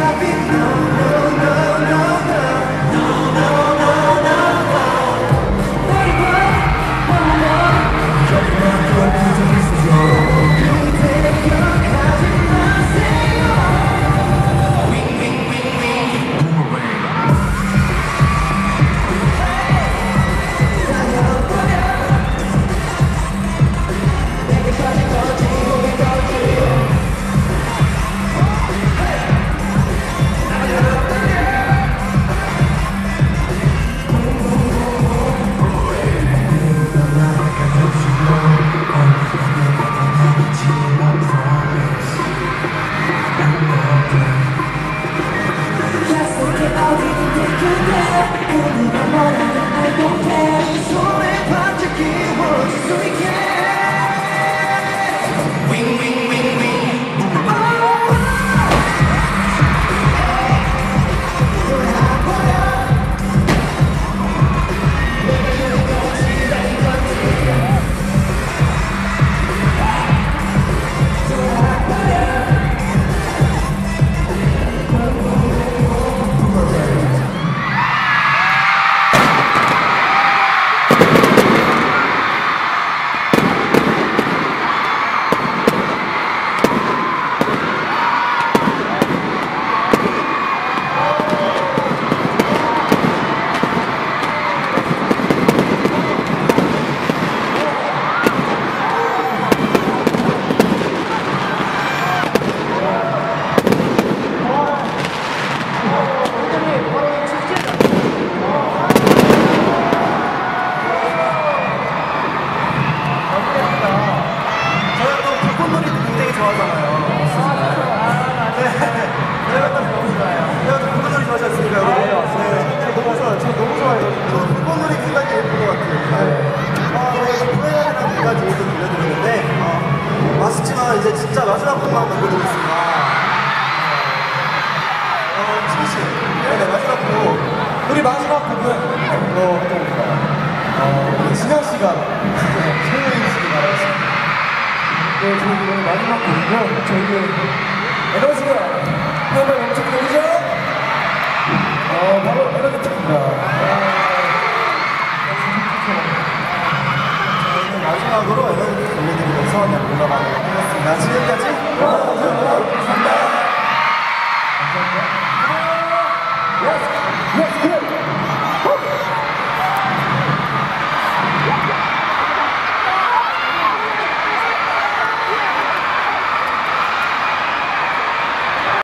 I've been 진짜 마지막 곡만 만들어보겠습니다. 아, 어, 치기 씨. 네, 네, 마지막 곡. 우리 마지막 곡은 어, 어떤 곡인가요? 어, 우리 진영 씨가 설명해 주시기 바라겠습니다. 네, 저희 이번에 마지막 곡이고요. 저희는 에너지가 해발 엄청 들리죠? 어, 바로 지